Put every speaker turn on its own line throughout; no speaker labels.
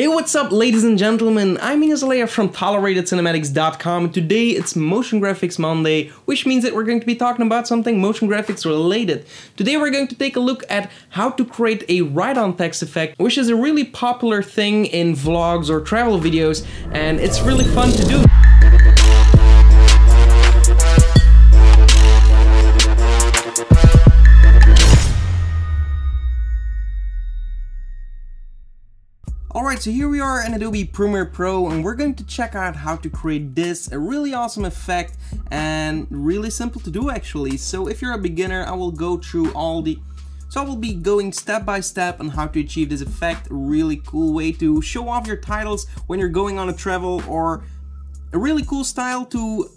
Hey, what's up, ladies and gentlemen? I'm Ignace Aleya from ToleratedCinematics.com, today it's Motion Graphics Monday, which means that we're going to be talking about something motion graphics related. Today we're going to take a look at how to create a write-on text effect, which is a really popular thing in vlogs or travel videos, and it's really fun to do. Alright, so here we are in Adobe Premiere Pro and we're going to check out how to create this, a really awesome effect and really simple to do actually. So if you're a beginner, I will go through all the so I will be going step by step on how to achieve this effect, really cool way to show off your titles when you're going on a travel or a really cool style to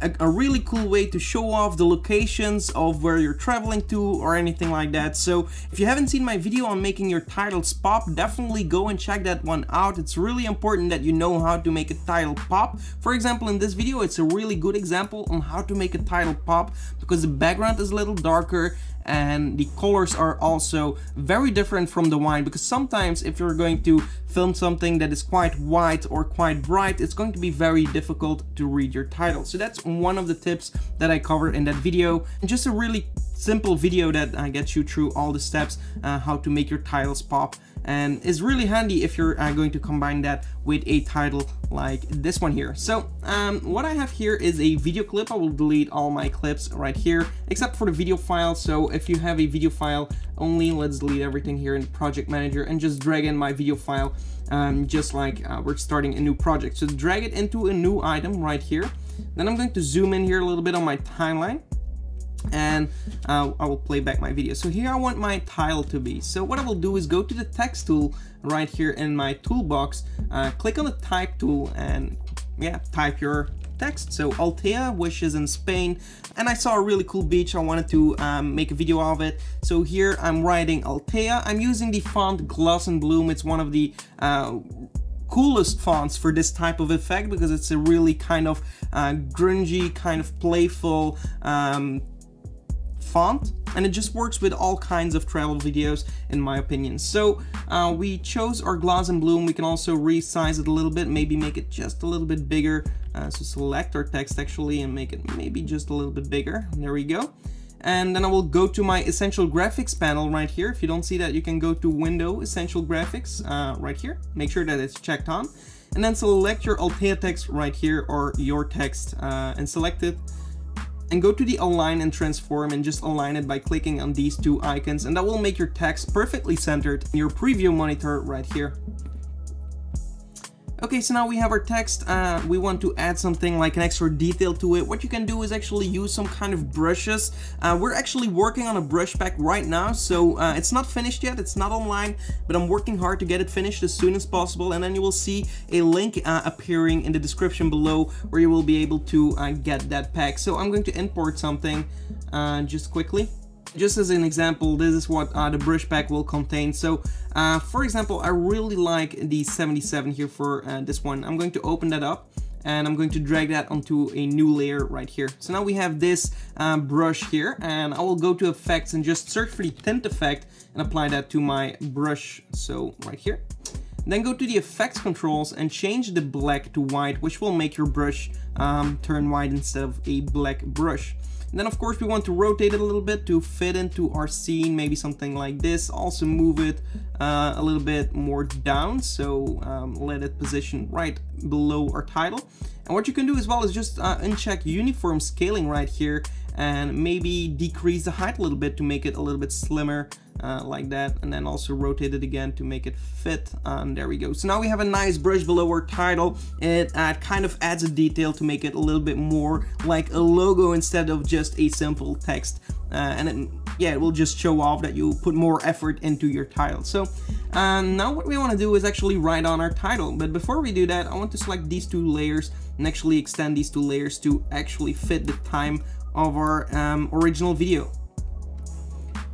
a, a, really cool way to show off the locations of where you're traveling to or anything like that. So if you haven't seen my video on making your titles pop, definitely go and check that one out. It's really important that you know how to make a title pop. For example, in this video, it's a really good example on how to make a title pop because the background is a little darker and the colors are also very different from the wine because sometimes if you're going to film something that is quite white or quite bright it's going to be very difficult to read your title. So that's one of the tips that I covered in that video. And just a really simple video that uh, gets you through all the steps uh, how to make your titles pop and is really handy if you're uh, going to combine that with a title like this one here. So um, what I have here is a video clip. I will delete all my clips right here except for the video file. So if you have a video file only, let's delete everything here in Project Manager and just drag in my video file um, just like uh, we're starting a new project. So drag it into a new item right here. Then I'm going to zoom in here a little bit on my timeline and uh, I will play back my video. So here I want my tile to be. So what I will do is go to the text tool right here in my toolbox, uh, click on the type tool and yeah, type your text. So Altea, which is in Spain, and I saw a really cool beach. I wanted to um, make a video of it. So here I'm writing Altea. I'm using the font Gloss and Bloom. It's one of the uh, coolest fonts for this type of effect because it's a really kind of uh, grungy, kind of playful, um, font and it just works with all kinds of travel videos in my opinion. So uh, we chose our gloss and bloom. We can also resize it a little bit, maybe make it just a little bit bigger. Uh, so select our text actually and make it maybe just a little bit bigger. There we go. And then I will go to my Essential Graphics panel right here. If you don't see that, you can go to Window, Essential Graphics uh, right here. Make sure that it's checked on. And then select your Altea text right here or your text uh, and select it and go to the align and transform and just align it by clicking on these two icons and that will make your text perfectly centered in your preview monitor right here. Okay, so now we have our text. Uh, we want to add something like an extra detail to it. What you can do is actually use some kind of brushes. Uh, we're actually working on a brush pack right now, so uh, it's not finished yet. It's not online, but I'm working hard to get it finished as soon as possible. And then you will see a link uh, appearing in the description below where you will be able to uh, get that pack. So I'm going to import something uh, just quickly. Just as an example, this is what uh, the brush pack will contain. So, uh, for example, I really like the 77 here for uh, this one. I'm going to open that up and I'm going to drag that onto a new layer right here. So now we have this uh, brush here and I will go to effects and just search for the tint effect and apply that to my brush. So right here. Then go to the effects controls and change the black to white, which will make your brush um, turn white instead of a black brush. And then of course we want to rotate it a little bit to fit into our scene, maybe something like this. Also move it uh, a little bit more down, so um, let it position right below our title. And what you can do as well is just uh, uncheck uniform scaling right here and maybe decrease the height a little bit to make it a little bit slimmer uh, like that and then also rotate it again to make it fit and there we go. So now we have a nice brush below our title. It uh, kind of adds a detail to make it a little bit more like a logo instead of just a simple text. Uh, and it, yeah it will just show off that you put more effort into your title. So um, now what we want to do is actually write on our title. But before we do that I want to select these two layers and actually extend these two layers to actually fit the time of our um, original video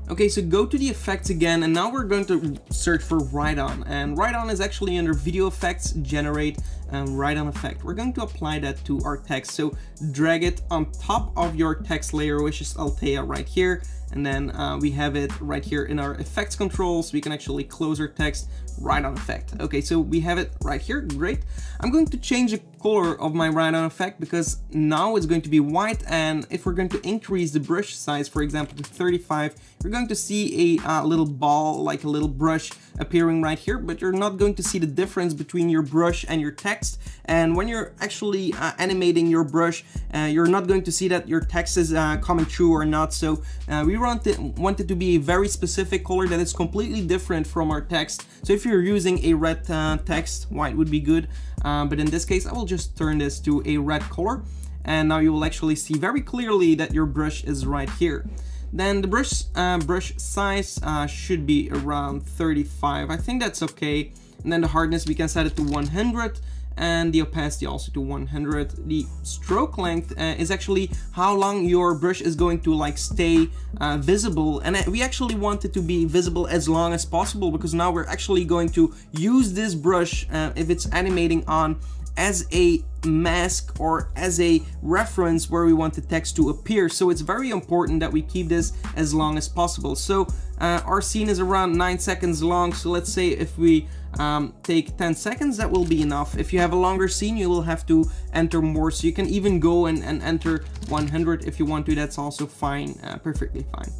Okay, so go to the effects again, and now we're going to search for write-on. And write-on is actually under video effects, generate, write on effect. We're going to apply that to our text. So drag it on top of your text layer, which is Altea right here. And then uh, we have it right here in our effects controls. We can actually close our text write on effect. Okay, so we have it right here, great. I'm going to change the color of my write on effect because now it's going to be white and if we're going to increase the brush size, for example, to 35, you're going to see a uh, little ball, like a little brush appearing right here, but you're not going to see the difference between your brush and your text. And when you're actually uh, animating your brush, uh, you're not going to see that your text is uh, coming true or not. So uh, we want it, want it to be a very specific color that is completely different from our text. So if you're using a red uh, text, white would be good. Uh, but in this case, I will just turn this to a red color. And now you will actually see very clearly that your brush is right here. Then the brush uh, brush size uh, should be around 35. I think that's okay. And then the hardness, we can set it to 100 and the opacity also to 100. The stroke length uh, is actually how long your brush is going to like stay uh, visible and uh, we actually want it to be visible as long as possible because now we're actually going to use this brush uh, if it's animating on as a mask or as a reference where we want the text to appear. So it's very important that we keep this as long as possible. So uh, our scene is around 9 seconds long. So let's say if we um, take 10 seconds, that will be enough. If you have a longer scene, you will have to enter more. So you can even go and, and enter 100 if you want to. That's also fine, uh, perfectly fine.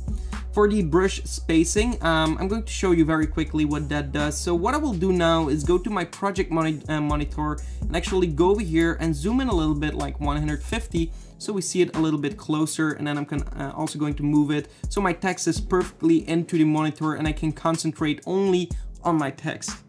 For the brush spacing, um, I'm going to show you very quickly what that does. So what I will do now is go to my project moni uh, monitor and actually go over here and zoom in a little bit like 150 so we see it a little bit closer and then I'm uh, also going to move it so my text is perfectly into the monitor and I can concentrate only on my text.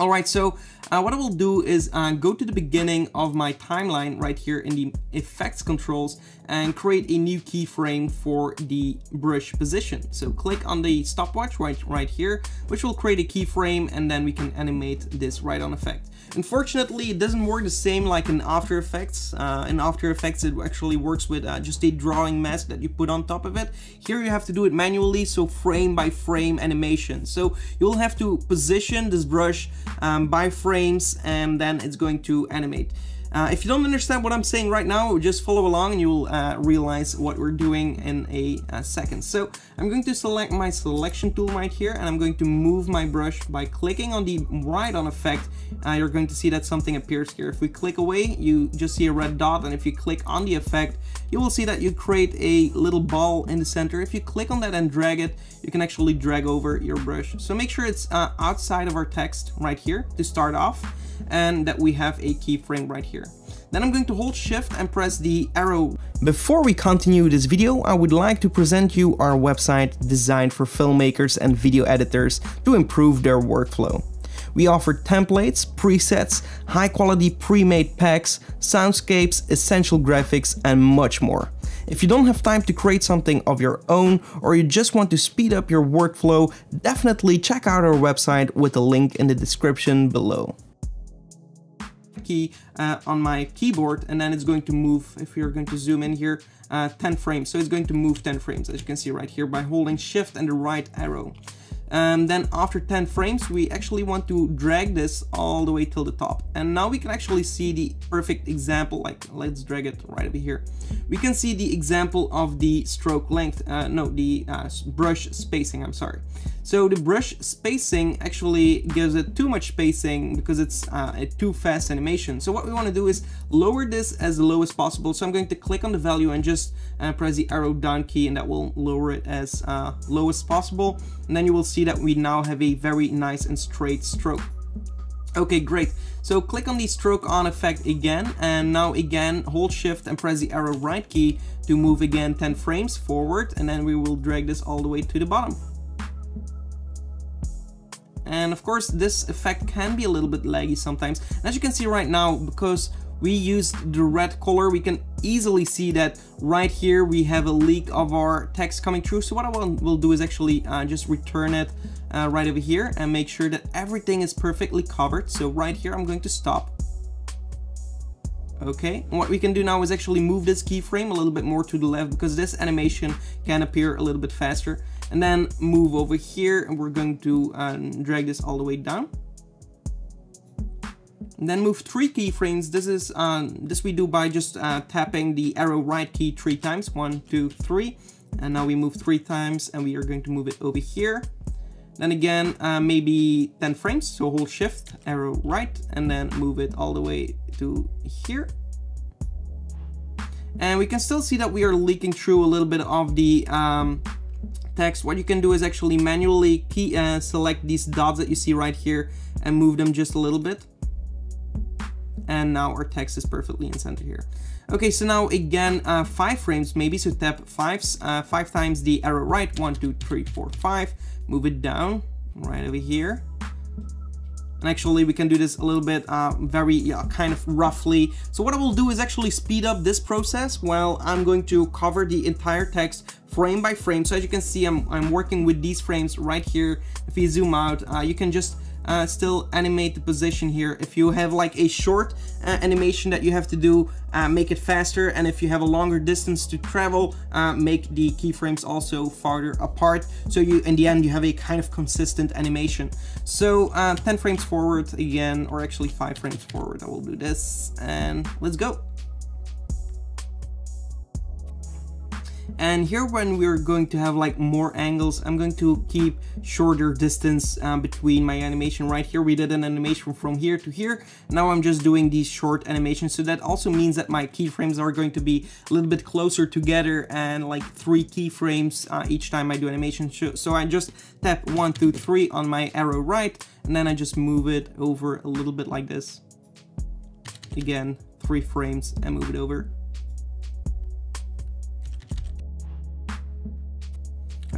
Alright, so uh, what I will do is uh, go to the beginning of my timeline right here in the effects controls and create a new keyframe for the brush position. So click on the stopwatch right, right here, which will create a keyframe and then we can animate this write on effect. Unfortunately, it doesn't work the same like in After Effects. Uh, in After Effects, it actually works with uh, just a drawing mask that you put on top of it. Here you have to do it manually, so frame by frame animation. So you'll have to position this brush um, by frames and then it's going to animate. Uh, if you don't understand what I'm saying right now, just follow along and you'll uh, realize what we're doing in a, a, second. So I'm going to select my selection tool right here and I'm going to move my brush by clicking on the write on effect. Uh, you're going to see that something appears here. If we click away, you just see a red dot and if you click on the effect, you will see that you create a little ball in the center. If you click on that and drag it, you can actually drag over your brush. So make sure it's uh, outside of our text right here to start off and that we have a keyframe right here. Then I'm going to hold shift and press the arrow. Before we continue this video, I would like to present you our website designed for filmmakers and video editors to improve their workflow. We offer templates, presets, high quality pre-made packs, soundscapes, essential graphics, and much more. If you don't have time to create something of your own or you just want to speed up your workflow, definitely check out our website with the link in the description below key uh, on my keyboard and then it's going to move, if you're going to zoom in here, uh, 10 frames. So it's going to move 10 frames, as you can see right here, by holding shift and the right arrow. And um, then after 10 frames, we actually want to drag this all the way till the top. And now we can actually see the perfect example, like let's drag it right over here. We can see the example of the stroke length, uh, no, the uh, brush spacing, I'm sorry. So the brush spacing actually gives it too much spacing because it's uh, a too fast animation. So what we want to do is lower this as low as possible. So I'm going to click on the value and just uh, press the arrow down key and that will lower it as uh, low as possible. And then you will see that we now have a very nice and straight stroke. Okay, great. So click on the stroke on effect again and now again hold shift and press the arrow right key to move again 10 frames forward and then we will drag this all the way to the bottom. And of course, this effect can be a little bit laggy sometimes. As you can see right now, because we used the red color, we can easily see that right here we have a leak of our text coming through. So what I will, do is actually uh, just return it uh, right over here and make sure that everything is perfectly covered. So right here, I'm going to stop. Okay, what we can do now is actually move this keyframe a little bit more to the left because this animation can appear a little bit faster and then move over here and we're going to um, drag this all the way down then move three keyframes. This is uh, this we do by just uh, tapping the arrow right key three times. One, two, three. And now we move three times and we are going to move it over here. Then again, uh, maybe 10 frames. So hold shift, arrow right, and then move it all the way to here. And we can still see that we are leaking through a little bit of the um, text. What you can do is actually manually key, uh, select these dots that you see right here and move them just a little bit. And now our text is perfectly in center here. Okay, so now again, uh, five frames maybe, so tap fives, uh, five times the arrow right, one, two, three, four, five, move it down, right over here. And actually we can do this a little bit uh, very yeah, kind of roughly. So what I will do is actually speed up this process while I'm going to cover the entire text frame by frame. So as you can see, I'm, I'm working with these frames right here. If you zoom out, uh, you can just uh, still animate the position here. If you have like a short uh, animation that you have to do, uh, make it faster. And if you have a longer distance to travel, uh, make the keyframes also farther apart. So you, in the end, you have a kind of consistent animation. So uh, 10 frames forward again, or actually five frames forward, I will do this and let's go. And here when we're going to have like more angles, I'm going to keep shorter distance um, between my animation. Right here we did an animation from here to here. Now I'm just doing these short animations. So that also means that my keyframes are going to be a little bit closer together and like three keyframes uh, each time I do animation. So I just tap one, two, three on my arrow right, and then I just move it over a little bit like this. Again, three frames and move it over.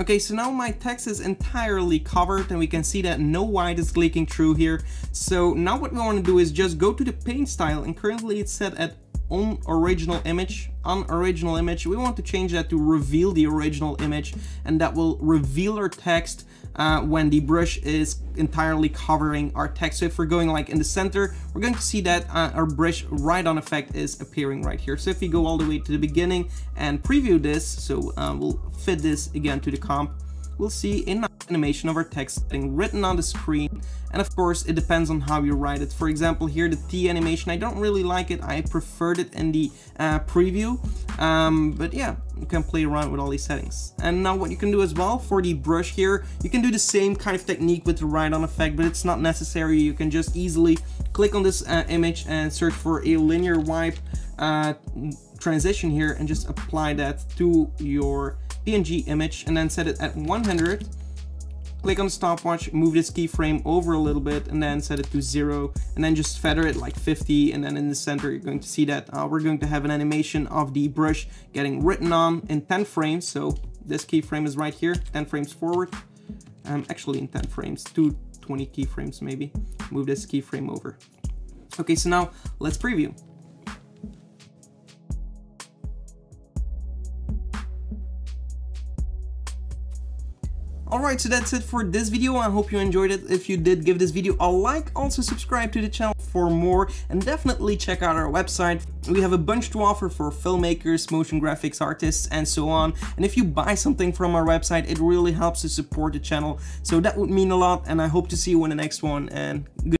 Okay, so now my text is entirely covered and we can see that no white is leaking through here. So now what we want to do is just go to the paint style and currently it's set at on original image on original image we want to change that to reveal the original image and that will reveal our text uh, when the brush is entirely covering our text. So if we're going like in the center, we're going to see that uh, our brush write on effect is appearing right here. So if we go all the way to the beginning and preview this, so uh, we'll fit this again to the comp, we'll see a animation of our text getting written on the screen. And of course, it depends on how you write it. For example, here the T animation, I don't really like it. I preferred it in the uh, preview. Um, but yeah, you can play around with all these settings. And now what you can do as well for the brush here, you can do the same kind of technique with the write on effect, but it's not necessary. You can just easily click on this uh, image and search for a linear wipe uh, transition here and just apply that to your PNG image and then set it at 100 click on stopwatch, move this keyframe over a little bit and then set it to zero and then just feather it like 50 and then in the center you're going to see that uh, we're going to have an animation of the brush getting written on in 10 frames. So this keyframe is right here, 10 frames forward. Um, actually in 10 frames, 220 keyframes maybe. Move this keyframe over. Okay, so now let's preview. Alright, so that's it for this video. I hope you enjoyed it. If you did, give this video a like. Also subscribe to the channel for more and definitely check out our website. We have a bunch to offer for filmmakers, motion graphics artists, and so on. And if you buy something from our website, it really helps to support the channel. So that would mean a lot and I hope to see you in the next one and good